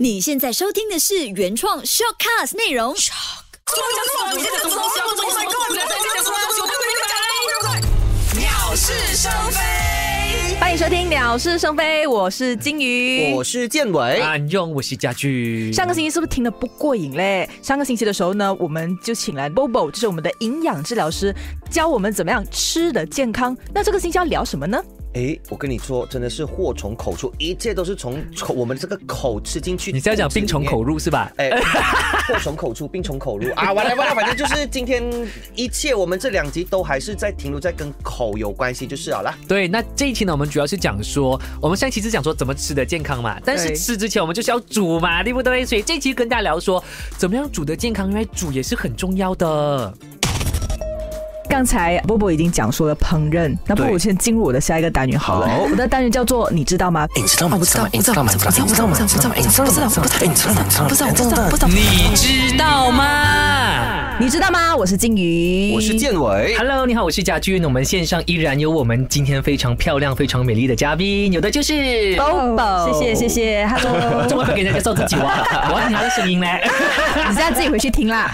你现在收听的是原创 shortcast 内容。鸟是生非。欢迎收听《鸟是生非》，我是金鱼，我是建伟。安用，我是家具。上个星期是不是听得不过瘾嘞？上个星期的时候呢，我们就请来 Bobo，就是我们的营养治疗师，教我们怎么样吃的健康。那这个星期要聊什么呢？哎，我跟你说，真的是祸从口出，一切都是从口我们这个口吃进去。你是要讲病从口入是吧？哎，祸从口出，病从口入啊！完了完了，反正就是今天一切，我们这两集都还是在停留在跟口有关系就是好了。对，那这一期呢，我们主要是讲说，我们上一期是讲说怎么吃的健康嘛，但是吃之前我们就是要煮嘛，对不对？所以这一期跟大家聊说，怎么样煮的健康，因为煮也是很重要的。刚才波波已经讲说了烹饪，那不如我先进入我的下一个单元好了。我的单元叫做你知道吗？你知道吗？不知道吗？你知道吗？你知道吗？你知道吗？你知道吗？你知道吗？你知道吗？你知道吗？不知道，不知道，不知道。你知道吗你知道吗？我是金鱼，我是建伟。？Hello，你好，我是家具。我们线上依然有我们今天非常漂亮、非常美丽的嘉宾，有的就是。Bobo，谢谢谢谢，Hello，怎么不给人家介绍自己哇？我要听他的声音呢。你现在自己回去听啦。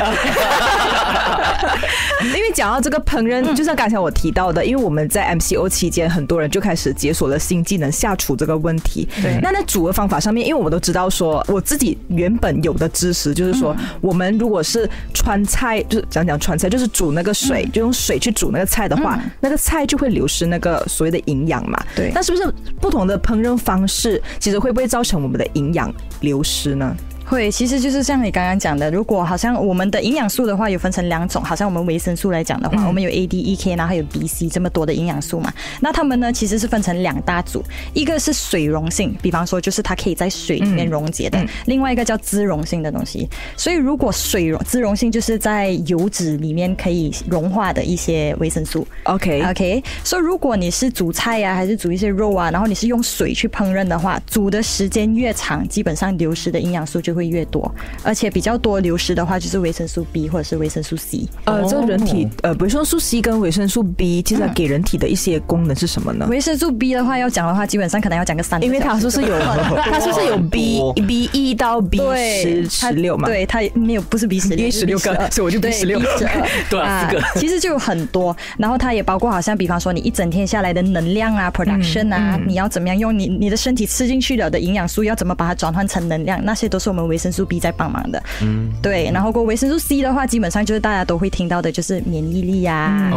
因为讲到这个烹饪，就像刚才我提到的，因为我们在 MCO 期间，很多人就开始解锁了新技能下厨这个问题。对那在煮的方法上面，因为我们都知道说，我自己原本有的知识就是说，我们如果是川菜，就是讲讲川菜，就是煮那个水，就用水去煮那个菜的话，那个菜就会流失那个所谓的营养嘛。对那是不是不同的烹饪方式，其实会不会造成我们的营养流失呢？会，其实就是像你刚刚讲的，如果好像我们的营养素的话，有分成两种，好像我们维生素来讲的话，我们有 A、D、E、K，然后还有 B、C 这么多的营养素嘛。那它们呢，其实是分成两大组，一个是水溶性，比方说就是它可以在水里面溶解的；另外一个叫脂溶性的东西。所以如果水溶脂溶性就是在油脂里面可以融化的一些维生素。OK，OK，所以如果你是煮菜呀、还是煮一些肉啊，然后你是用水去烹饪的话，煮的时间越长，基本上流失的营养素就会越多，而且比较多流失的话就是维生素 B 或者是维生素 C。呃，这个人体呃维生素 C 跟维生素 B，其实它给人体的一些功能是什么呢？维生素 B 的话要讲的话，基本上可能要讲个三个因为它是不是有 它是不是有 B B 一到 B 十它十六嘛？对，它没有不是 B 十六，因为是16个 所以我就 B 对16 B12 对啊四个。其实就有很多，然后它也包括好像比方说你一整天下来的能量啊，production 啊，你要怎么样用你你的身体吃进去了的营养素要怎么把它转换成能量，那些都是我们维生素 B 在帮忙的。嗯，对，然后过维生素 C 的话，基本上就是大家都会听到的，就是免疫力呀、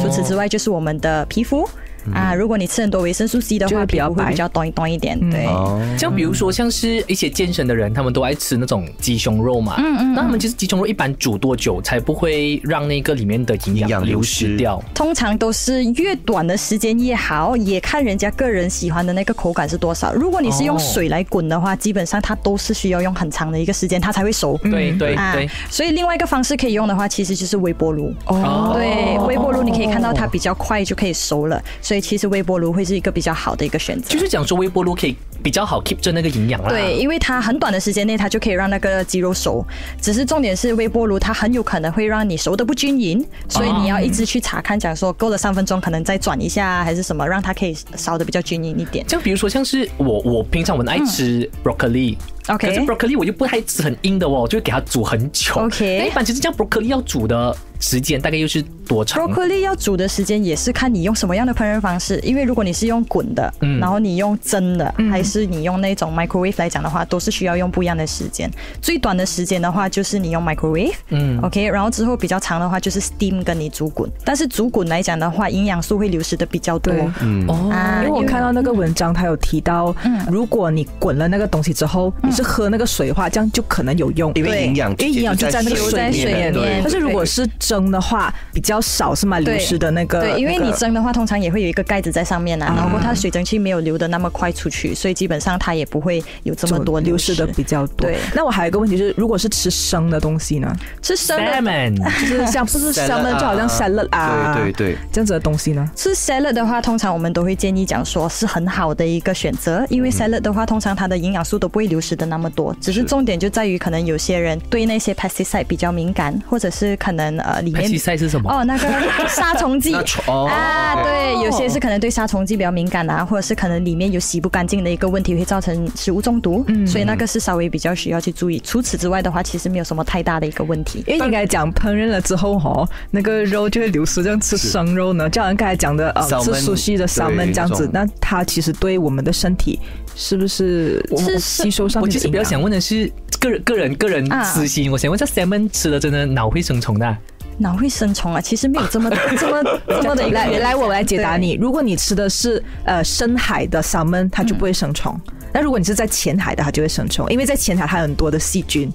除此之外就是我们的皮肤。啊，如果你吃很多维生素 C 的话，比较白皮肤会比较短一短一点，对。哦，像比如说，像是一些健身的人，他们都爱吃那种鸡胸肉嘛。嗯嗯。那他们其实鸡胸肉一般煮多久才不会让那个里面的营营养养流流失失掉？通常都是越短的时间越好，也看人家个人喜欢的那个口感是多少。如果你是用哦水来滚的话，基本上它都是需要用很长的一个时间，它才会熟。对对啊对。，所以另外一个方式可以用的话，其实就是微波炉。哦对，微波炉你可以看到它比较快就可以熟了，所以其实微波炉会是一个比较好的一个选择。就是讲说微波炉可以比较好 keep 着那个营养啦。对，因为它很短的时间内，它就可以让那个鸡肉熟。只是重点是微波炉，它很有可能会让你熟的不均匀，所以你要一直去查看，讲说够了三分钟，可能再转一下还是什么，让它可以烧的比较均匀一点。像比如说，像是我我平常我很爱吃 broccoli。OK 可是 broccoli 我就不太吃很硬的哦，我就会给它煮很久。OK 那一般其实这样 broccoli 要煮的时间大概又是多长？broccoli 要煮的时间也是看你用什么样的烹饪方式，因为如果你是用滚的，嗯然后你用蒸的，还是你用那种 microwave 来讲的话，都是需要用不一样的时间。最短的时间的话，就是你用 microwave，嗯 OK，然后之后比较长的话就是 steam 跟你煮滚。但是煮滚来讲的话，营养素会流失的比较多。对哦，啊因为我看到那个文章，它有提到，如果你滚了那个东西之后，你是喝那个水的话，这样就可能有用，因为营养因为营养就在那个水里。面但是如果是蒸的话，比较少是吗？流失的那个，对，因为你蒸的话，通常也会有一个盖子在上面啊，然后它水蒸气没有流的那么快出去，所以基本上它也不会有这么多流失的比较多。对那我还有一个问题就是，如果是吃生的东西呢？吃生的就是像不是 Salad salmon 就好像啊 salad 啊，对对对，这样子的东西呢？吃 salad 的话，通常我们都会建议讲说是很好的一个选择，因为 salad 的话，通常它的营养素都不会流失的那么多，只是重点就在于可能有些人对那些 pesticide 比较敏感，或者是可能呃里面 pesticide 是什么？哦，那个杀虫剂。啊，对，有些是可能对杀虫剂比较敏感啊，或者是可能里面有洗不干净的一个问题会造成食物中毒，嗯所以那个是稍微比较需要去注意。除此之外的话，其实没有什么太大的一个问题。因为你刚才讲烹饪了之后哦，那个肉就会流失，这样吃生肉呢，就好像刚才讲的呃，吃熟悉的对 salmon 这样子，那那它其实对我们的身体是不是是吸收上其实比较想问的是个人个人个人啊私心，我想问一下 salmon 吃了真的脑会生虫的啊？脑会生虫啊，其实没有这么 这么这么的来来，我来解答你。如果你吃的是呃深海的 salmon，它就不会生虫。那、如果你是在浅海的，它就会生虫，因为在浅海它有很多的细菌。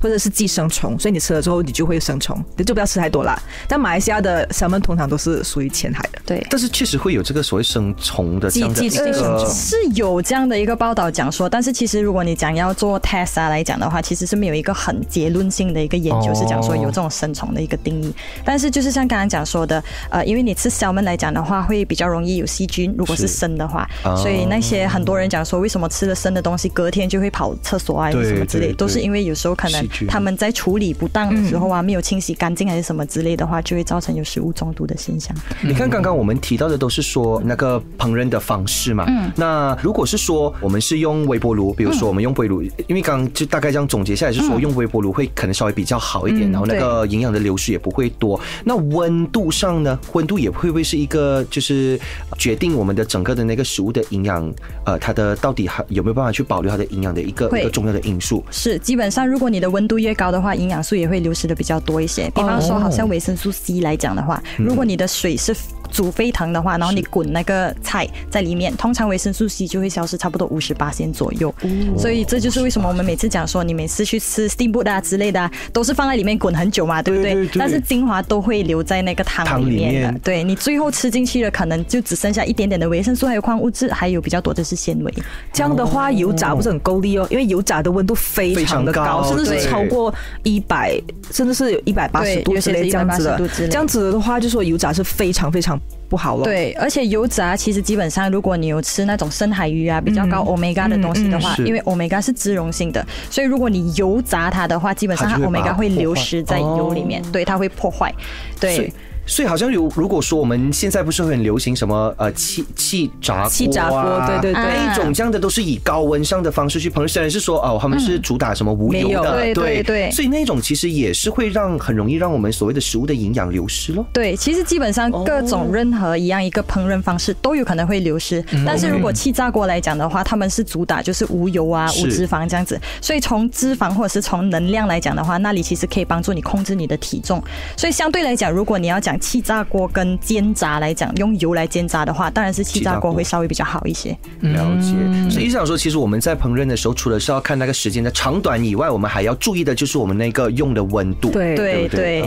或者是寄生虫，所以你吃了之后你就会生虫，你就不要吃太多啦。但马来西亚的 salmon 通常都是属于浅海的。对。但是确实会有这个所谓生虫的这样的一寄寄生个虫是有这样的一个报道讲说，但是其实如果你讲要做 test 啊来讲的话，其实是没有一个很结论性的一个研究哦是讲说有这种生虫的一个定义。但是就是像刚刚讲说的，呃，因为你吃 salmon 来讲的话，会比较容易有细菌，如果是是生的话，哦所以那些很多人讲说，为什么吃了生的东西，隔天就会跑厕所啊，什么之类，都是因为有时候可能他们在处理不当的时候啊，没有清洗干净还是什么之类的话，就会造成有食物中毒的现象。你看，刚刚我们提到的都是说那个烹饪的方式嘛。嗯。那如果是说我们是用微波炉，比如说我们用微炉，因为刚刚就大概这样总结下来是说用微波炉会可能稍微比较好一点，然后那个营养的流失也不会多。那温度上呢？温度也会不会是一个就是决定我们的整个的那个食物的营养，呃，它的到底还有没有办法去保留它的营养的一个一个重要的因素？是，基本上如果你的温度越高的话，营养素也会流失的比较多一些。比方说，好像维生素 C 来讲的话，如果你的水是煮沸腾的话，然后你滚那个菜在里面，通常维生素 C 就会消失差不多五十八先左右。所以这就是为什么我们每次讲说，你每次去吃 steamboat 啊之类的、啊，都是放在里面滚很久嘛，对不对？对对对但是精华都会留在那个汤汤里里面的。面对你最后吃进去的，可能就只剩下一点点的维生素，还有矿物质，还有比较多的是纤维。这样的话，油炸不是很够力哦，因为油炸的温度非常的高高，甚至是超过一百，甚至是有一百八十度之类这样子180的度之。类这样子的话，就说油炸是非常非常不好了。，对，而且油炸其实基本上，如果你有吃那种深海鱼啊，比较高 omega 的东西的话，因为 omega 是脂溶性的，所以如果你油炸它的话，基本上它 omega 会流失在油里面，对，它会破坏。对，所以好像有，如果说我们现在不是会很流行什么呃气气炸锅、啊、气炸锅对对对。那一种这样的都是以高温上的方式去烹饪，虽然是说哦他们是主打什么无油的，对。对对所以那种其实也是会让很容易让我们所谓的食物的营养流失咯。对，其实基本上各种任何一样一个烹饪方式都有可能会流失，但是如果气炸锅来讲的话，他们是主打就是无油啊、无脂肪这样子，所以从脂肪或者是从能量来讲的话，那里其实可以帮助你控制你的体重。所以相对来讲，如果你要讲气炸锅跟煎炸来讲，用油来煎炸的话，当然是气炸锅会稍微比较好一些。了解，所以意思想说，其实我们在烹饪的时候，除了是要看那个时间的长短以外，我们还要注意的就是我们那个用的温度。对对不对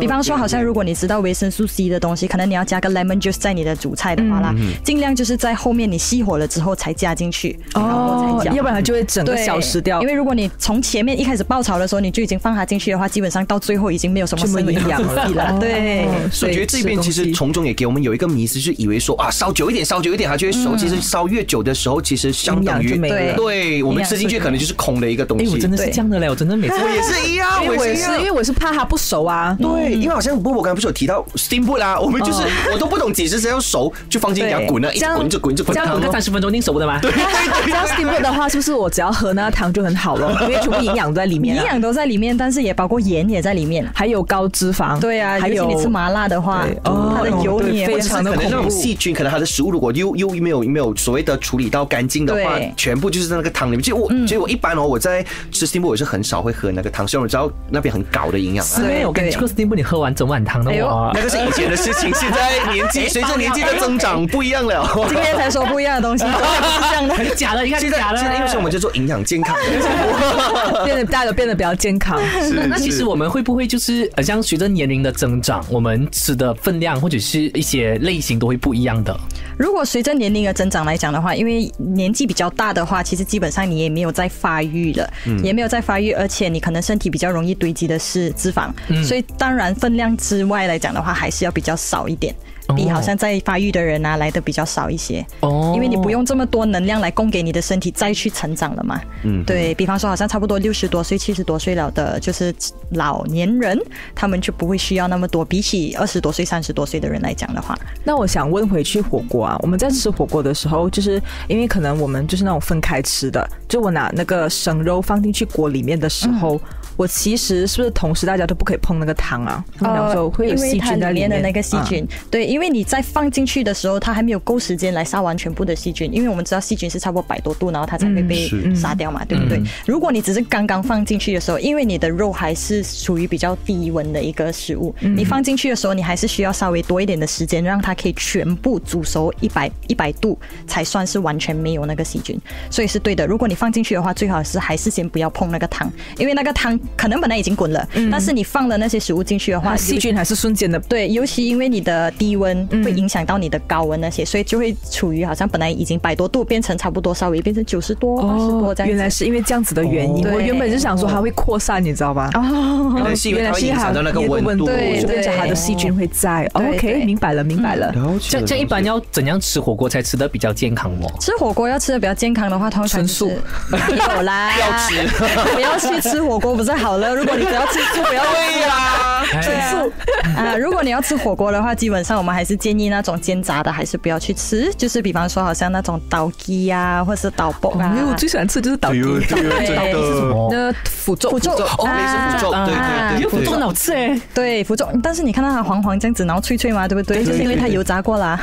比方说，好像如果你知道维生素 C 的东西，可能你要加个 lemon juice 在你的主菜的话啦，尽量就是在后面你熄火了之后才加进去，然后才加。要不然它就会整个消失掉。因为如果你从前面一开始爆炒的时候你就已经放它进去的话，基本上到最后已经没有什么什么生的营养了了。对，所以我觉得这边其实从中也给我们有一个迷思，就是以为说啊烧久一点，烧久一点它就会熟。其实烧越久的时候，其实相当于对我们吃进去可能就是空的一个东哎，西。我真的是对这样的嘞，我真的每次我也是一样，我也是，一样因为我是怕它不熟啊。对，因为好像不过我刚才不是有提到 steamboat 啦，我们就是我都不懂几时才要熟，就放进给它滚了，一直滚就滚着滚这样滚个三十分钟一定熟的吗？对，这样 steamboat 的话，是不是我只要喝那个汤就很好了？因为全部营养都在里面啊，营养都在里面，但是也包括盐也在里面。还有高脂肪。对啊，还有你吃麻辣的话，哦它的油你也非常的那种恐怖细菌，可能它的食物如果又又没有没有所谓的处理到干净的话，全部就是在那个汤里面。其实我其实我一般哦，我在吃 steamboat 我是很少会喝那个汤，虽然我知道那边很高的营养啊。是没有，我跟你对吃过 steamboat，你喝完整碗汤的哎呦哇那。个是以前的事情，现在 年纪随着年纪的增长不一样了。今天才说不一样的东西，这样的。假的，你看现在假的。现在因为是我们叫做营养健康的，变得大家都变得比较健康。那那其实我们会不会就是呃，像随着年龄的增长，我们吃的分量或者是一些类型都会不一样的？如果随着年龄的增长来讲的话，因为年纪比较大的话，其实基本上你也没有在发育了，也没有在发育，而且你可能身体比较容易堆积的是脂肪，所以当然分量之外来讲的话，还是要比较少一点。比好像在发育的人啊来的比较少一些。哦因为你不用这么多能量来供给你的身体再去成长了嘛。嗯对比方说，好像差不多六十多岁、七十多岁了的，就是老年人，他们就不会需要那么多。比起二十多岁、三十多岁的人来讲的话，那我想问回去火锅啊，我们在吃火锅的时候，就是因为可能我们就是那种分开吃的，就我拿那个生肉放进去锅里面的时候，我其实是不是同时大家都不可以碰那个汤啊？他们讲说会有细菌在里面面的那个细菌，对，因为你在放进去的时候，它还没有够时间来杀完全部的细菌，因为我们知道细菌是差不多百多度，然后它才会被杀掉嘛，对不对？如果你只是刚刚放进去的时候，因为你的肉还是属于比较低温的一个食物，你放进去的时候，你还是需要稍微多一点的时间，让它可以全部煮熟一百一百度，才算是完全没有那个细菌，所以是对的。如果你放进去的话，最好是还是先不要碰那个汤，因为那个汤可能本来已经滚了，但是你放了那些食物进去的话，细菌还是瞬间的。对，尤其因为你的低温会影响到你的高温那些，所以就会处于好像本来已经百多度，变成差不多稍微变成九十多、八十多这样原来是因为这样子的原因。哦我原本是想说它会扩散，你知道吧？哦，原来是因为它会影响到那个温度。对就变成它的细菌会在。哦 OK，明白了，明白了。了解这样这一般要怎样吃火锅才吃的比较健康哦？吃火锅要吃的比较健康的话，通常就是纯没有啦，不 要吃不要去吃火锅不是好了？如果你只要吃素，不要 对呀，吃素，啊，如果你要吃火锅的话，基本上我们还是建议那种煎炸的，还是不要去吃。就是比方说，好像那种刀鸡呀，或是刀煲啊因为，我最喜欢吃就是岛鸡，岛鸡是什么。那腐竹，腐竹哦，类似符咒，对对对对对。有很好吃哎，对腐竹，但是你看到它黄黄这样子，然后脆脆嘛，对不对？就是因为它油炸过啦。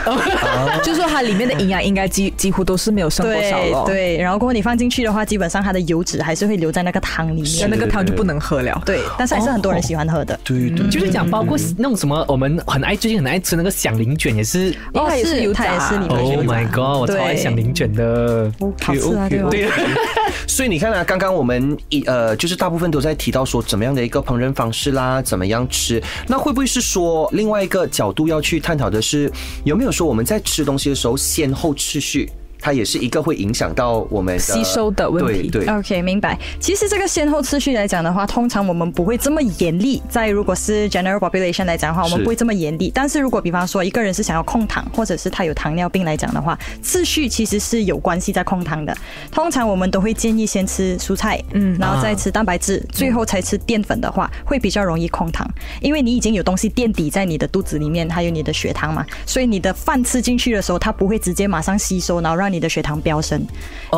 就是说它里面的营养应该几几乎都是没有剩多少对了。。对，然后如果你放进去的话，基本上它的油脂还是会留在那个汤里面。那那个汤就不能喝了。对，但是还是很多人喜欢喝的。对对，就是讲包括那种什么，我们很爱最近很爱吃那个响铃卷，也是。因为它也是油炸它也是里面 Oh 有油炸 my god！我超爱对响铃卷的。好吃啊，对？对，所以你看啊，刚刚我们一呃，就是大部分都在提到说怎么样的一个烹饪方式啦，怎么样吃。那会不会是说另外一个角度要去探讨的是，有没有说我们在吃东西的时候先后次序？它也是一个会影响到我们吸收的问题对对，OK，明白。其实这个先后次序来讲的话，通常我们不会这么严厉。在如果是 general population 来讲的话，我们不会这么严厉。但是如果比方说一个人是想要控糖，或者是他有糖尿病来讲的话，次序其实是有关系在控糖的。通常我们都会建议先吃蔬菜，嗯，然后再吃蛋白质，最后才吃淀粉的话，会比较容易控糖，因为你已经有东西垫底在你的肚子里面，还有你的血糖嘛，所以你的饭吃进去的时候，它不会直接马上吸收，然后让你的血糖飙升。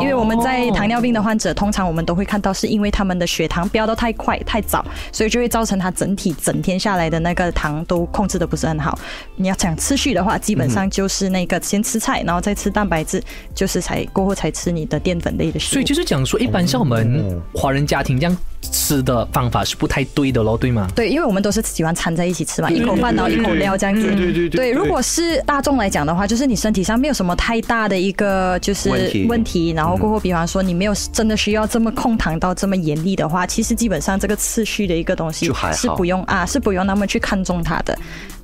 因为我们在糖尿病的患者，通常我们都会看到，是因为他们的血糖飙得太快太早，所以就会造成他整体整天下来的那个糖都控制的不是很好。你要想持续的话，基本上就是那个先吃菜，然后再吃蛋白质，就是才过后才吃你的淀粉类的食物。所以就是讲说，一般像我们华人家庭这样吃的方法是不太对的咯，对吗？对，因为我们都是喜欢掺在一起吃嘛，一口饭然后一口料这样子。对对对对对如果是大众来讲的话，就是你身体上没有什么太大的一个就是问题然后过后，比方说你没有真的需要这么控糖到这么严厉的话，其实基本上这个次序的一个东西是不用啊，是不用那么去看重它的。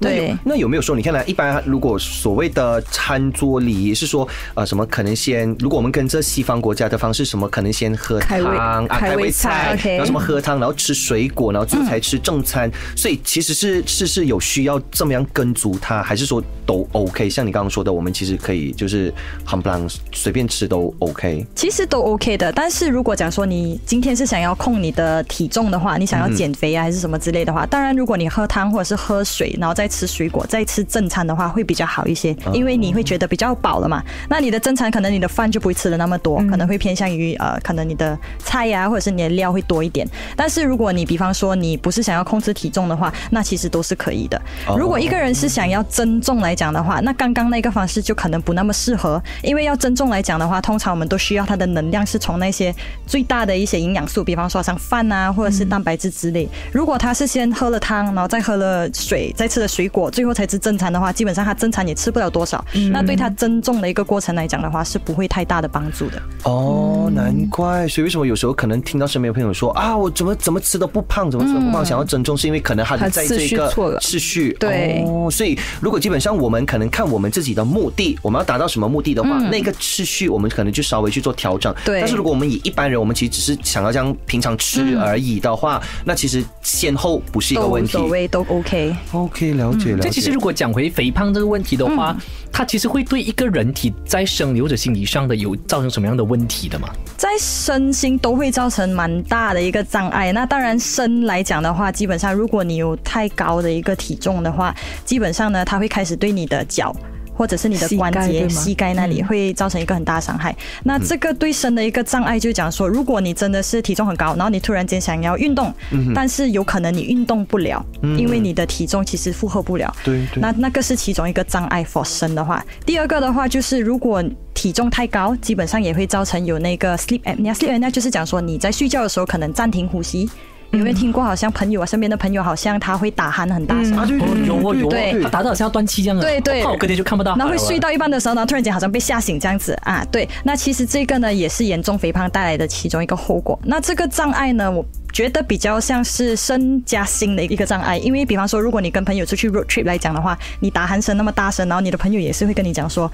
对。那有没有说，你看来一般如果所谓的餐桌礼仪是说，呃，什么可能先，如果我们跟着西方国家的方式，什么可能先喝汤啊，开胃菜然后什么喝汤，然后吃水果，然后最后才吃正餐，所以其实是是是有需要这么样跟足它，还是说都 OK？像你刚刚说的，我们其实可以就是很不让随便吃都 OK。其实都 OK 的，但是如果讲说你今天是想要控你的体重的话，你想要减肥啊还是什么之类的话，当然如果你喝汤或者是喝水，然后再吃水果，再吃正餐的话，会比较好一些，因为你会觉得比较饱了嘛。那你的正餐可能你的饭就不会吃的那么多，可能会偏向于呃，可能你的菜呀、或者是你的料会多一点。但是如果你比方说你不是想要控制体重的话，那其实都是可以的。如果一个人是想要增重来讲的话，那刚刚那个方式就可能不那么适合，因为要增重来讲的话，通常我们都需要它的能量是从那些最大的一些营养素，比方说像饭啊，或者是蛋白质之类。如果他是先喝了汤，然后再喝了水，再吃了水果，最后才吃正餐的话，基本上他正餐也吃不了多少。那对他增重的一个过程来讲的话，是不会太大的帮助的。哦，难怪，所以为什么有时候可能听到身边有朋友说啊，啊，我怎么怎么吃都不胖，怎么吃都不胖，想要增重，是因为可能他在这个序错了次序对哦，所以如果基本上我们可能看我们自己的目的，我们要达到什么目的的话，那个次序我们可能就稍微去做调整。对但是如果我们以一般人，我们其实只是想要这样平常吃而已的话，那其实先后不是一个问题。所谓，都 OK。OK，了解了解。这其实如果讲回肥胖这个问题的话，它其实会对一个人体在生理或者心理上的有造成什么样的问题的吗？在身心都会造成蛮大的一个障碍。那当然，身来讲的话，基本上如果你有太高的一个体重的话，基本上呢，它会开始对你的脚。或者是你的关节、膝盖那里会造成一个很大的伤害。那这个对身的一个障碍，就是讲说，如果你真的是体重很高，然后你突然间想要运动，但是有可能你运动不了，因为你的体重其实负荷不了。对对那那个是其中一个障碍 for 身的话，第二个的话就是如果体重太高，基本上也会造成有那个 sleep apnea。sleep apnea 就是讲说你在睡觉的时候可能暂停呼吸。有没有听过？好像朋友啊，身边的朋友好像他会打鼾很大声，啊，对对哦，对有哦有对哦，它达到好像要断气这样的，对对我怕我隔天就看不到。然后会睡到一半的时候呢，突然间好像被吓醒这样子啊。对，那其实这个呢也是严重肥胖带来的其中一个后果。那这个障碍呢，我觉得比较像是身加心的一个障碍，因为比方说，如果你跟朋友出去 road trip 来讲的话，你打鼾声那么大声，然后你的朋友也是会跟你讲说。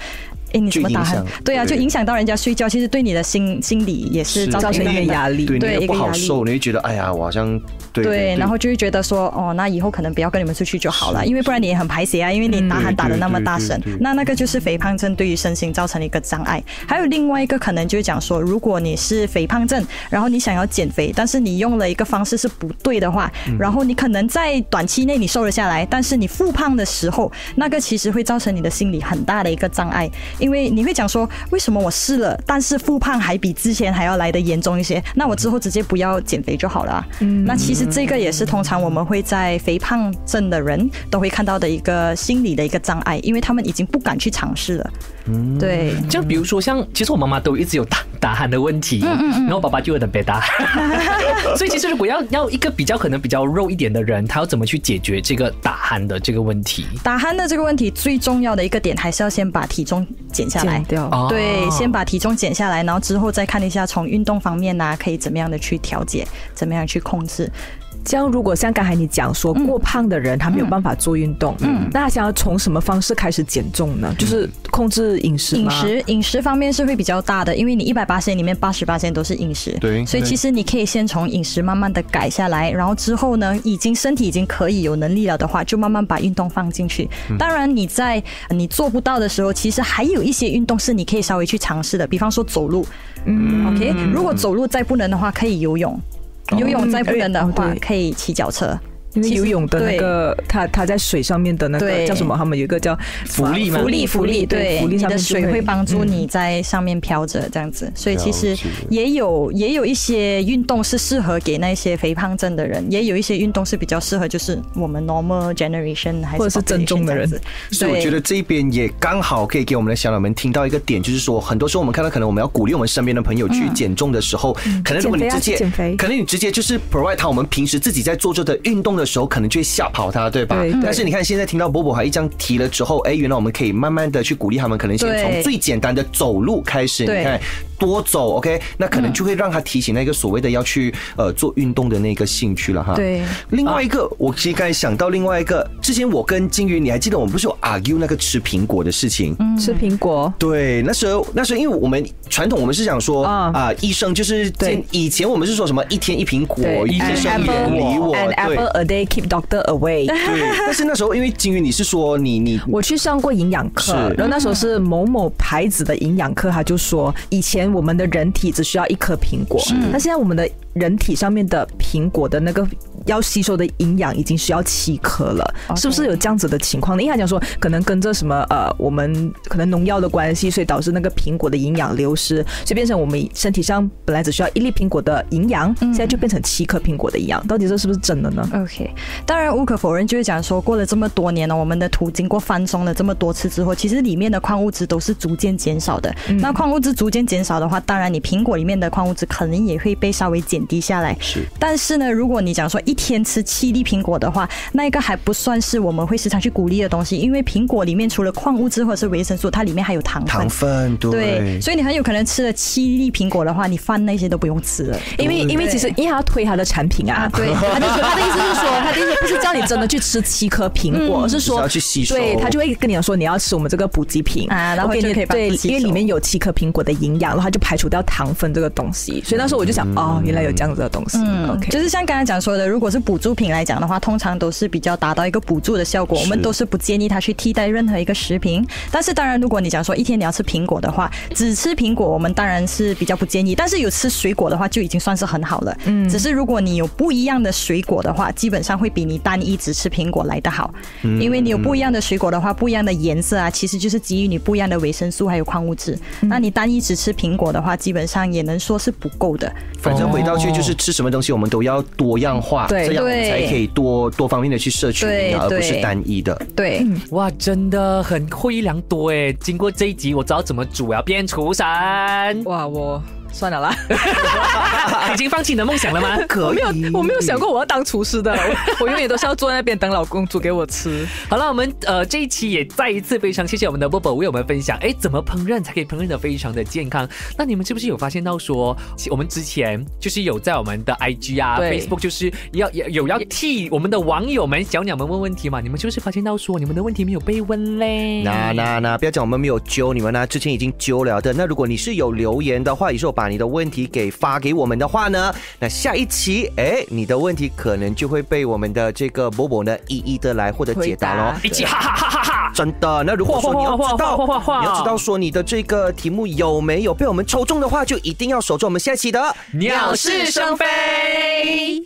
哎，你怎么打鼾？对啊，就影响到人家睡觉，其实对你的心心理也是是造造成一个压力。对，对你又一个压力不好受，你会觉得哎呀，我好像对对，然后就会觉得说，哦，那以后可能不要跟你们出去就好了，因为不然你也很排泄啊，因为你打鼾打的那么大声那那个就是肥胖症对于身心造成的一个障碍。还有另外一个可能就是讲说，如果你是肥胖症，然后你想要减肥，但是你用了一个方式是不对的话，然后你可能在短期内你瘦了下来，但是你复胖的时候，那个其实会造成你的心理很大的一个障碍，因为你会讲说，为什么我试了，但是复胖还比之前还要来的严重一些，那我之后直接不要减肥就好了啊。那其实这个也是通常我们会在肥胖症的人都会看到的一个心理的一个障碍，因为他们已经不敢去尝试了。嗯对，就，比如说像，其实我妈妈都一直有打打鼾的问题，然后爸爸就有点被打，所以其实如果要要一个比较可能比较肉一点的人，他要怎么去解决这个打鼾的这个问题？打鼾的这个问题最重要的一个点，还是要先把体重减下来。对，先把体重减下来，然后之后再看一下从运动方面呢、可以怎么样的去调节，怎么样去控制。这样，如果像刚才你讲说过胖的人他没有办法做运动，嗯，那他想要从什么方式开始减重呢？就是控制饮食？饮食饮食方面是会比较大的，因为你一百八里面八十八都是饮食，对所以其实你可以先从饮食慢慢的改下来，然后之后呢，已经身体已经可以有能力了的话，就慢慢把运动放进去。当然你在你做不到的时候，其实还有一些运动是你可以稍微去尝试的，比方说走路，嗯，OK，如果走路再不能的话，可以游泳。游泳再不能的话，可以骑脚车。因为游泳的那个，他他在水上面的那个叫什么？他们有一个叫浮力吗？浮力，浮力，对，浮力你的上面就水会帮助你在上面飘着这样子，所以其实也有也有一些运动是适合给那些肥胖症的人，也有一些运动是比较适合就是我们 normal generation 还是或者是增重的人。所以我觉得这边也刚好可以给我们的小鸟们听到一个点，就是说，很多时候我们看到可能我们要鼓励我们身边的朋友去减重的时候，可能如果你减肥啊直接，减肥。可能你直接就是 provide 他我们平时自己在做着的运动的时候，可能就会吓跑他，对吧？对对。但是你看现在听到波波还一张提了之后，哎，原来我们可以慢慢的去鼓励他们，可能先从最简单的走路开始，你看多走，OK，那可能就会让他提起那个所谓的要去呃做运动的那个兴趣了哈。对另外一个，我其实刚才想到另外一个，之前我跟金鱼，你还记得我们不是有 argue 那个吃苹果的事情？吃苹果。对，那时候那时候因为我们传统我们是想说啊、啊医生就是对以前我们是说什么一天一苹果，医生远离我，an 对 apple a day keep doctor away。对。但是那时候因为金鱼你是说你你我去上过营养课，然后那时候是某某牌子的营养课，他就说以前我们的人体只需要一颗苹果，那现在我们的人体上面的苹果的那个要吸收的营养已经需要七颗了，是不是有这样子的情况呢？因为他讲说可能跟着什么呃，我们可能农药的关系，所以导致那个苹果的营养流失，所以变成我们身体上本来只需要一粒苹果的营养，现在就变成七颗苹果的营养，到底这是不是真的呢？OK，当然无可否认，就是讲说过了这么多年了，我们的土经过翻松了这么多次之后，其实里面的矿物质都是逐渐减少的。那矿物质逐渐减少高的话，当然你苹果里面的矿物质可能也会被稍微减低下来。是，但是呢，如果你讲说一天吃七粒苹果的话，那一个还不算是我们会时常去鼓励的东西，因为苹果里面除了矿物质或者是维生素，它里面还有糖分。糖分对，对，所以你很有可能吃了七粒苹果的话，你饭那些都不用吃了。因为因为其实因为他要推他的产品啊，对。他就他的意思是说，他的意思不是叫你真的去吃七颗苹果，而是说要去吸收。对他就会跟你讲说你要吃我们这个补给品。啊然后给你就可以帮对因为里面有七颗苹果的营养，然后他就排除掉糖分这个东西，所以那时候我就想哦，原来有这样子的东西，OK，就是像刚才讲说的，如果是补助品来讲的话，通常都是比较达到一个补助的效果，我们都是不建议它去替代任何一个食品。但是当然，如果你讲说一天你要吃苹果的话，只吃苹果，我们当然是比较不建议。但是有吃水果的话，就已经算是很好了。嗯，只是如果你有不一样的水果的话，基本上会比你单一只吃苹果来的好，因为你有不一样的水果的话，不一样的颜色啊，其实就是给予你不一样的维生素还有矿物质。那你单一只吃苹果的话，基本上也能说是不够的。反正回到去就是吃什么东西，我们都要多样化，对这样我们才可以多多方面的去摄取营养，而不是单一的。对，哇，真的很获益良多哎！经过这一集，我知道怎么煮，我要变厨神。哇，我算了啦，已经放弃你的梦想了吗？我没有我没有想过我要当厨师的，我 我永远都是要坐在那边等老公煮给我吃。好了，我们呃这一期也再一次非常谢谢我们的 Bobo 为我们分享，哎，怎么烹饪才可以烹饪的非常的健康？那你们是不是有发现到说，我们之前就是有在我们的 IG 啊、Facebook 就是要有有要替我们的网友们、小鸟们问问题嘛？你们是不是发现到说你们的问题没有被问嘞？那那那，不要讲我们没有揪你们呢、之前已经揪了的。那如果你是有留言的话，也是有把你的问题给发给我们的话呢，那下一期，哎，你的问题可能就会被我们的这个波波呢一一的来获得解答喽。一起哈哈哈哈哈！真的，那如果说你要知道，你要知道说你的这个题目有没有被我们抽中的话，就一定要守住我们下期的鸟是生非。